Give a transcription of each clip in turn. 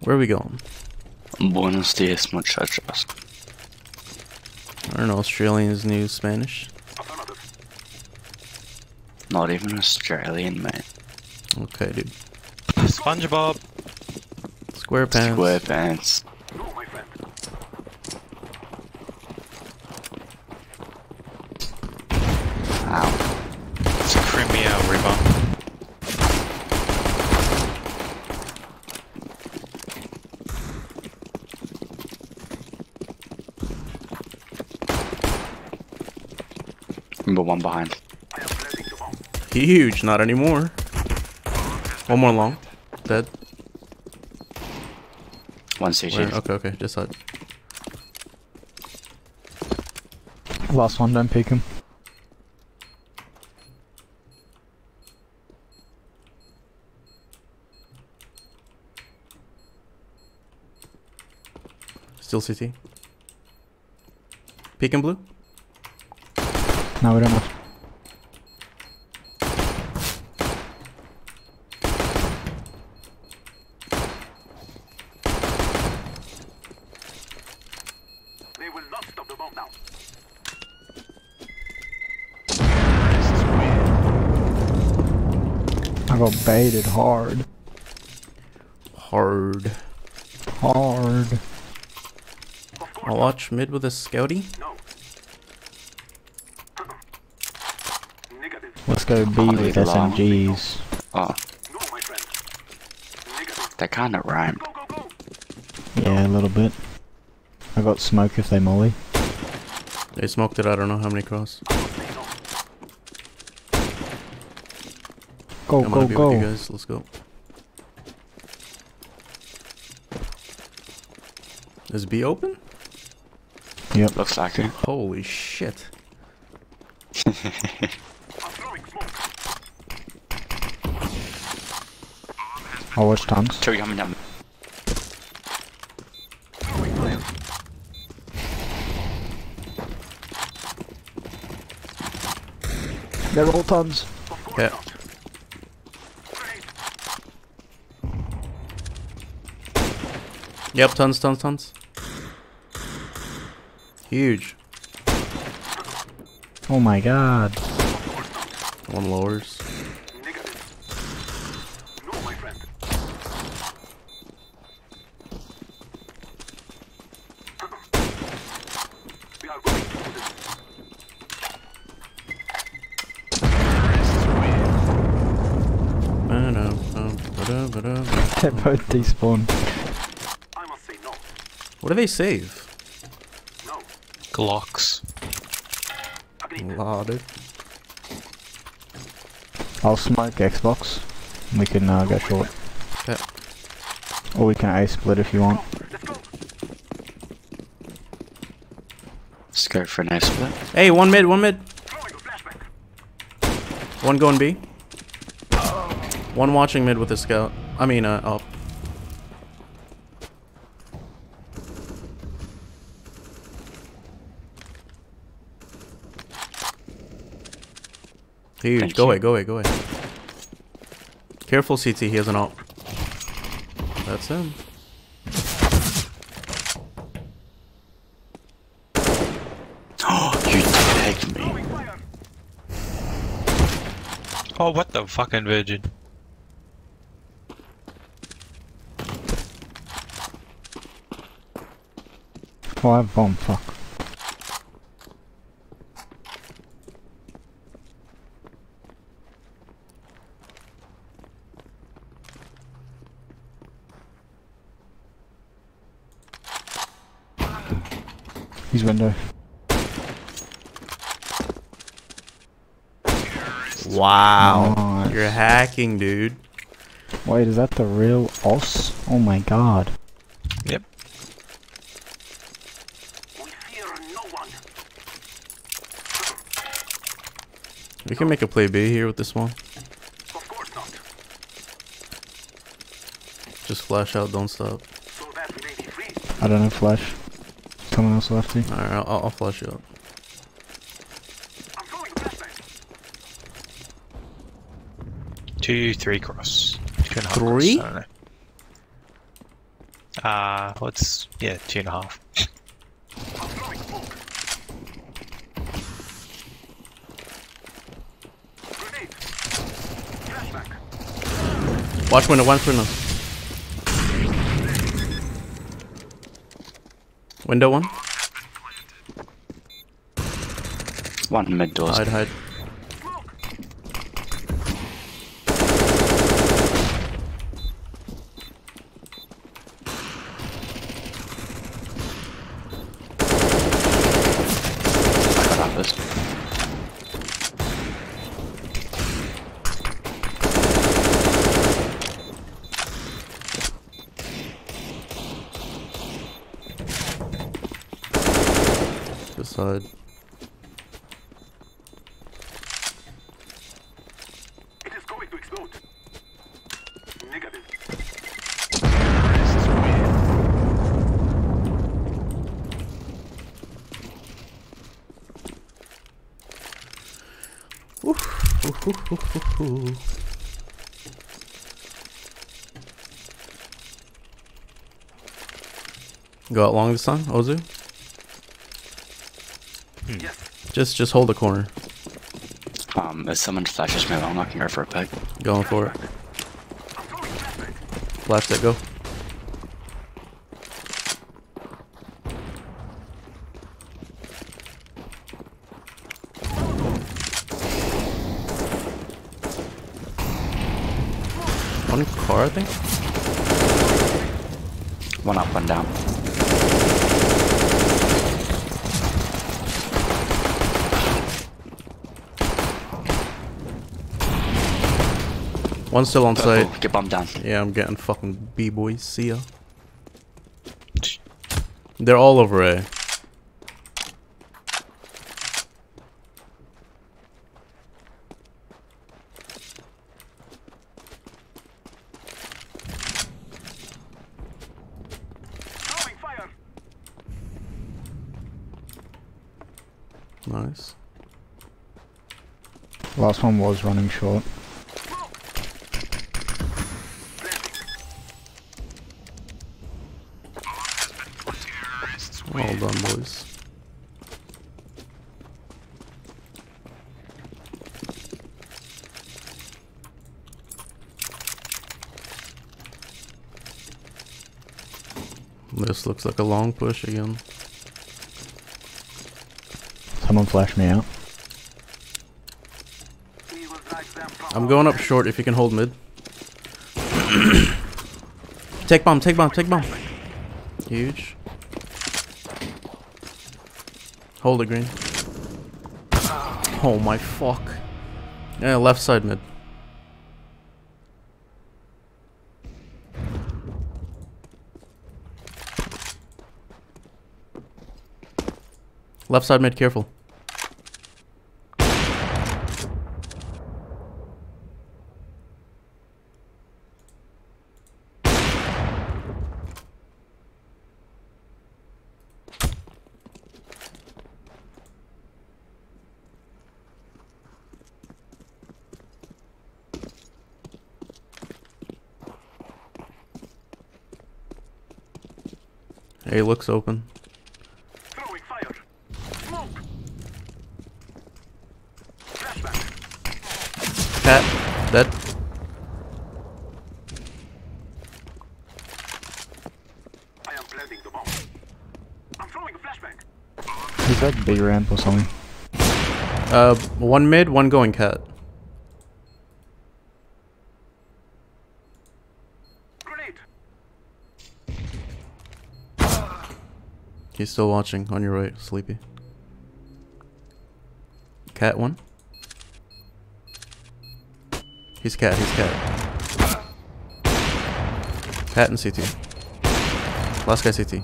Where are we going? Buenos dias, muchachos. I don't know, Australians new Spanish. Not even Australian, mate. Okay, dude. SpongeBob. SquarePants. SquarePants. One behind. Huge, not anymore. One more long. Dead. One CG. Where? Okay, okay, just side. Last one, don't peek him. Still CT. Peek and blue. No, we don't have. They will not stop the bomb now. I got baited hard. Hard. Hard. I'll watch mid with a scouty. No. Negative. Let's go B Oh, with they long. SMGs. Oh, No, my friend. Negative. that kind of rhymed. Go, go, go. Yeah, a little bit. I got smoke if they molly. They smoked it, I don't know how many cross. Go, I'm go, gonna with you go. guys, let's go. Is B open? Yep. Looks like it. Holy shit. I'm throwing smoke. I'll watch tuns. Two coming down. Throwing. They're all tuns. Yeah. Yep, tuns, tuns, tuns. Huge. Oh my god. One lowers. Negative. No, my friend. We are going to do this. Ba-dum-bum, They're both despawn. I must say no. What do they save? No. Glocks. Agreed. Loaded. I'll smoke Xbox. We can uh, go short. Yeah. Or we can A split if you want. Let's go. For an A split. Hey, one mid, one mid. Throwing a flashback. One going B. One watching mid with a scout. I mean, uh, up. Huge. Thank go you. away, go away, go away. Careful, CT. He has an ult. That's him. Oh, you tagged me. Oh, what the fucking virgin? Oh, I bomb. Fuck. He's window. Wow. Nice. You're hacking, dude. Wait, is that the real os? Oh my god. Yep. We fear no one. We can make a play B here with this one. Of course not. Just flash out, don't stop. So that we free. I don't have flash. Someone else left you. Alright, I'll, I'll flash you up. I'm throwing. Two, three cross. Two and a half Three? Cross, I don't know. Uh, what's yeah, two and a half. I'm throwing smoke. Grenade. Flashback. Watch window, watch window. Window one. One mid doors. Hide, hide. I got this. This side. It is going to explode. Negative. Go out long this time, Ozu. Yes. Just, just hold the corner. Um, if someone flashes me, I'm not gonna go for a pick. Going for it. I'm throwing flashback. Flash that, go. One car, I think. One up, one down. One still on site. Get bombed down. Yeah, I'm getting fucking b-boys. See ya. They're all over A. Nice. Last one was running short. Well done, boys. This looks like a long push again. Someone flash me out. I'm going up short if you can hold mid. take bomb, take bomb, take bomb. Huge. Hold it, green. Oh my fuck. Yeah, left side mid. Left side mid, careful. A looks open. Throwing fire. Smoke. Flashback. Cat, dead. I am planting the bomb. I'm throwing a flashback. He's at B ramp or something. Uh, one mid, one going cat. He's still watching on your right, sleepy. Cat one. He's cat, he's cat. Cat and CT. Last guy CT.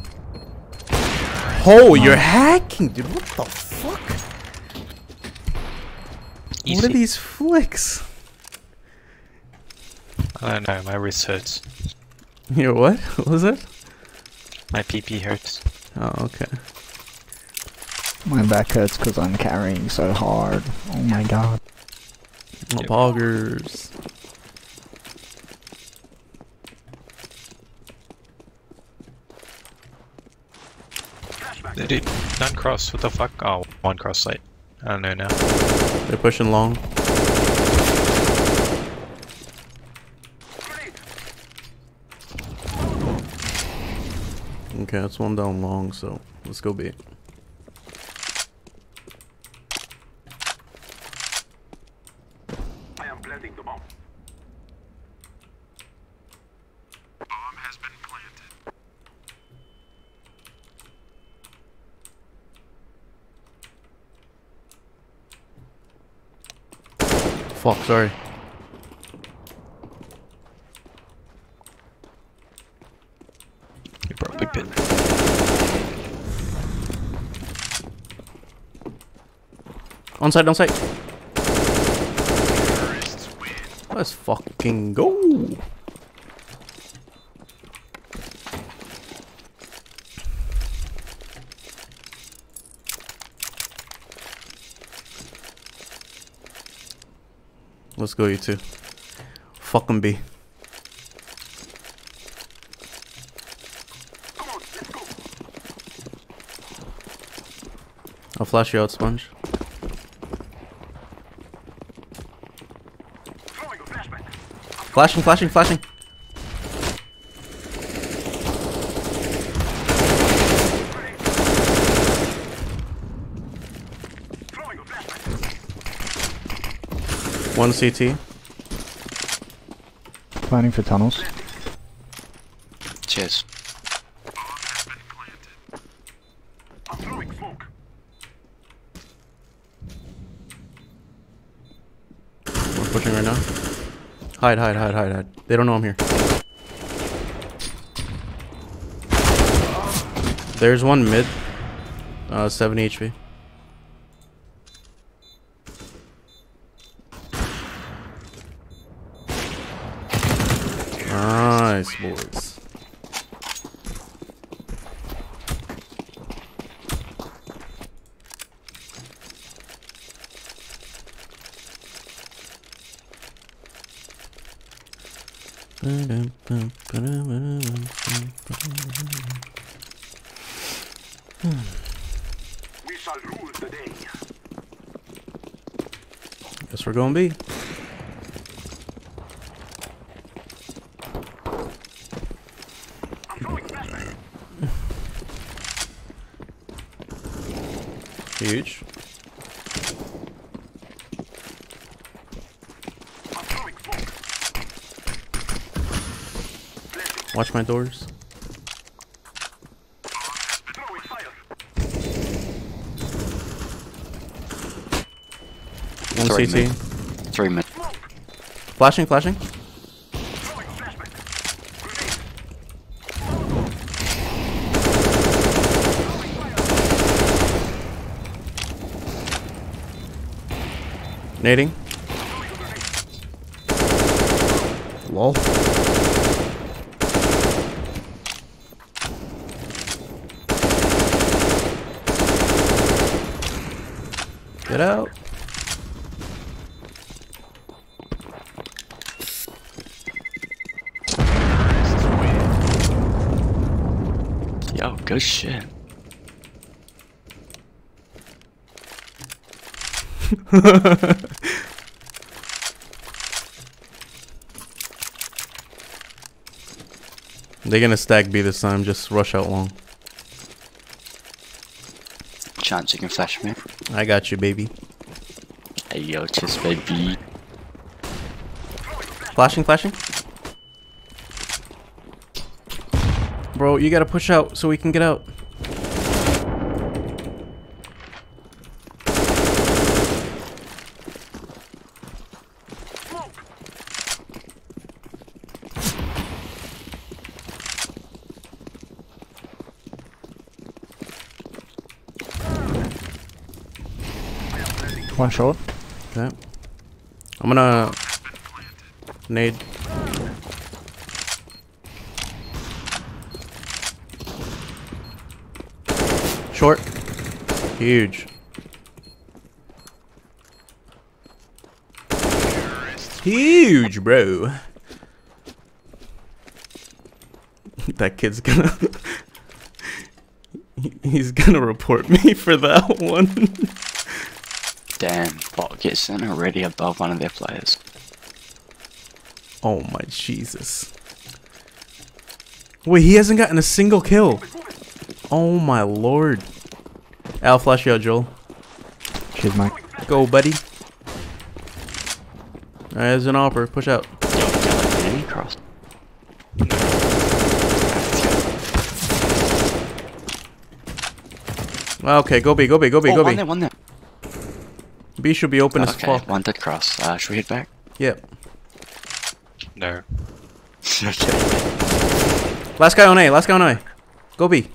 Oh, you're hacking, dude. What the fuck? What are these flicks? I don't know. My wrist hurts. You know what? What was it? My PP hurts. Oh, okay. My back hurts because I'm carrying so hard. Oh my god. My yep. poggers. Dude, none cross, what the fuck? Oh, one cross site. I don't know now. They're pushing long. Okay, that's one down long, so let's go B. I am planting the bomb. Bomb has been planted. Fuck, sorry. On site, on site. Let's fucking go. Let's go, you two. Fucking B. Come on, let's go. I'll flash you out, Sponge. Throwing a flashbang. Flashing, flashing, flashing. Throwing a flashbang. One CT. Planning for tunnels. Cheers. I'm throwing smoke. We're right now. Hide, hide, hide, hide, hide. They don't know I'm here. There's one mid. Uh, 70 HP. Nice, boys. We shall rule the day. Guess we're going B. I'm throwing flashbang. Huge. Watch my doors. One CT. Three mid. Flashing, flashing. Nading. Lol. Get out. Yo, good shit. They're gonna stack B this time, just rush out long. Chance you can flash me. I got you, baby. Hey yo, cheers baby. Flashing, flashing. Bro, you gotta push out so we can get out. One short. Okay. I'm gonna nade. Short. Huge. Huge, bro. that kid's gonna. He's gonna report me for that one. Damn, bot gets sent already above one of their players. oh my Jesus. Wait, he hasn't gotten a single kill. Oh my lord. I'll flash you out, Joel. Cheers, mate. Go, buddy. Alright, there's an offer. Push out. Yo, enemy cross. Okay, go B, go B, go B, Oh, go one B. there, one there. B should be open as Okay, fuck. one did cross. Uh, should we head back? Yep. No. Last guy on A, last guy on A. Go B.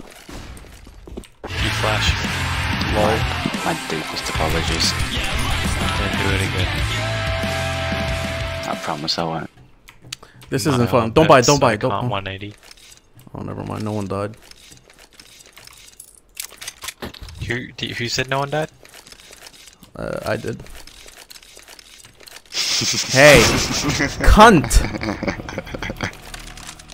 My deepest apologies. Don't do it again. I promise I won't. This No, isn't fun. Don't buy, that's- don't buy, I don't. can't 180. Oh, never mind. No one died. Who, who said no one died? Uh, I did. hey, cunt!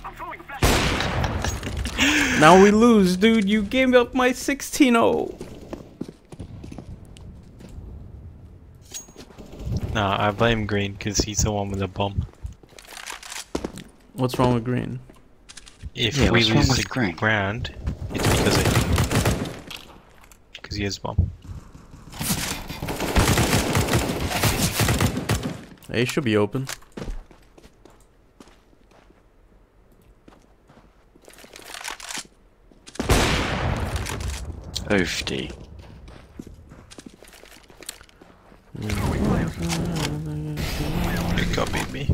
I'm throwing a flashbang. Now we lose, dude. You gave me up my 16-0. No, I blame Green because he's the one with the bomb. What's wrong with green? If Yeah, we what's wrong lose the Green? ground, it's because of because he has bomb. A should be open. Oofdy. It got beat me.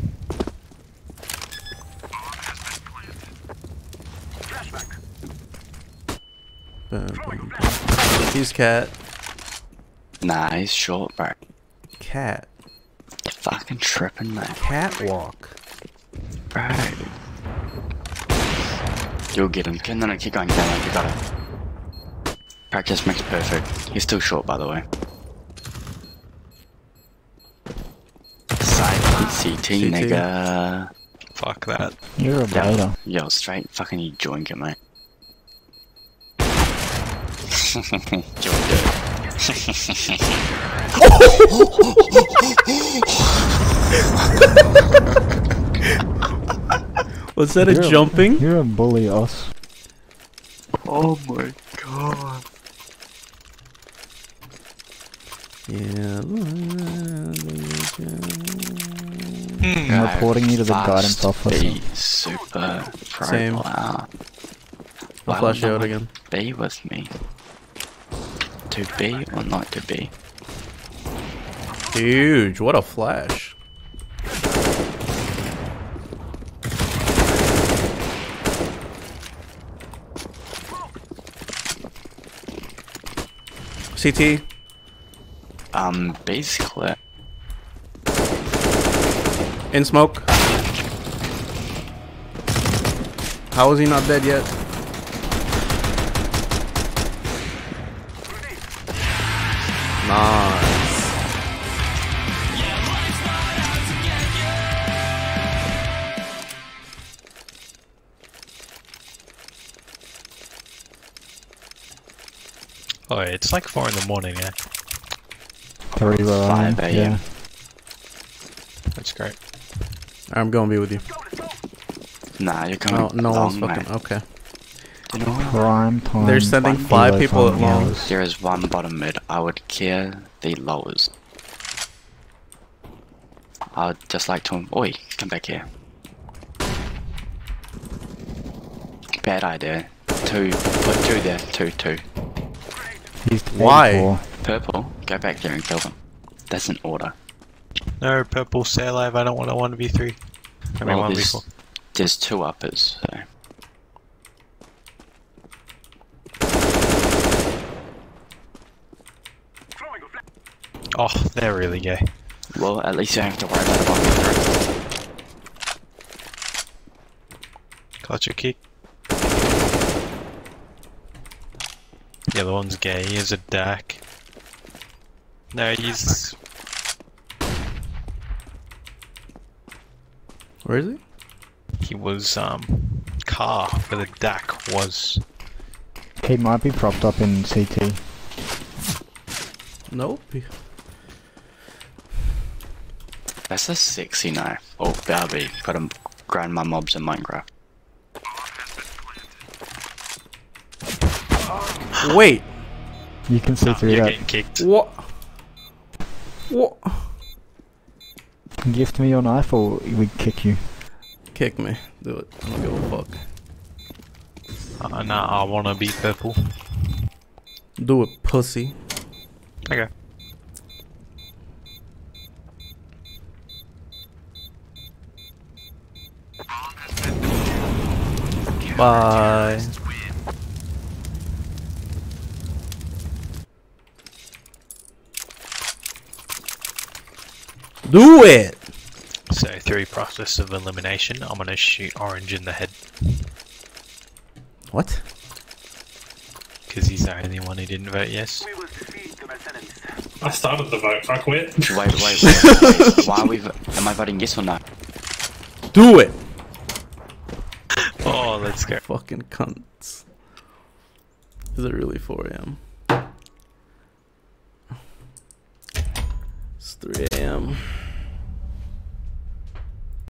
Bum, bum, bum. He's cat. Nah, he's short, bro. Cat. You're fucking tripping, mate. Catwalk. Bro. You'll get him. No, no, keep going, keep going, you got it. Practice makes perfect. He's still short, by the way. Side CT, nigga. Fuck that. You're a Yeah. Yo, straight fucking you joink it, mate. Joink. Was that a You're jumping? You're a bully, us. oh my god. Yeah. I'm hmm. reporting you to the guidance Fast officer. B, super pro Same. player. I'll flash you out again. one Be with me. To be or not to be? Huge. What a flash. CT. Um, basically, In smoke. How is he not dead yet? Oh, it's like four in the morning. Yeah, Three where 5 a.m.. Yeah. that's great. I'm going to be with you. nah, you're coming No, no one's fucking. mate. Okay. You know? Prime time. They're sending One five people at time long. There is one bottom mid. I would care the lowers. I'd just like to. Oi, come back here. Bad idea. Two. Put two there. Two, two. He's Why? 84. Purple. Go back there and kill them. That's an order. No, purple, stay alive. I don't want a one v three. I mean Well, one v there's, four. there's two uppers. So. Throwing a flash. Oh, they're really gay. Well, at least you don't have to worry about it one v three. Clutch your kick. The other one's gay. He has a DAC. No, he's Where is he? he was um car for the DAC was He might be propped up in CT. Nope. That's a sexy knife. Oh, Barbie. Gotta grind my mobs in Minecraft. Wait. You can see No, through you're that. getting kicked. What? What? Gift me your knife or we kick you. Kick me. Do it. I don't give a fuck. Uh, nah, I wanna be purple. Do it, pussy. Okay. Bye. Do it! So through process of elimination, I'm gonna shoot Orange in the head What? because he's the only one who didn't vote yes. We will defeat the mercenaries. I started the vote. I quit. Wait, wait, wait. wait. Why are we? vo- Am I voting yes or no? Do it! Oh, let's go. Fucking cunts. Is it really 4 a.m.? It's 3 a.m.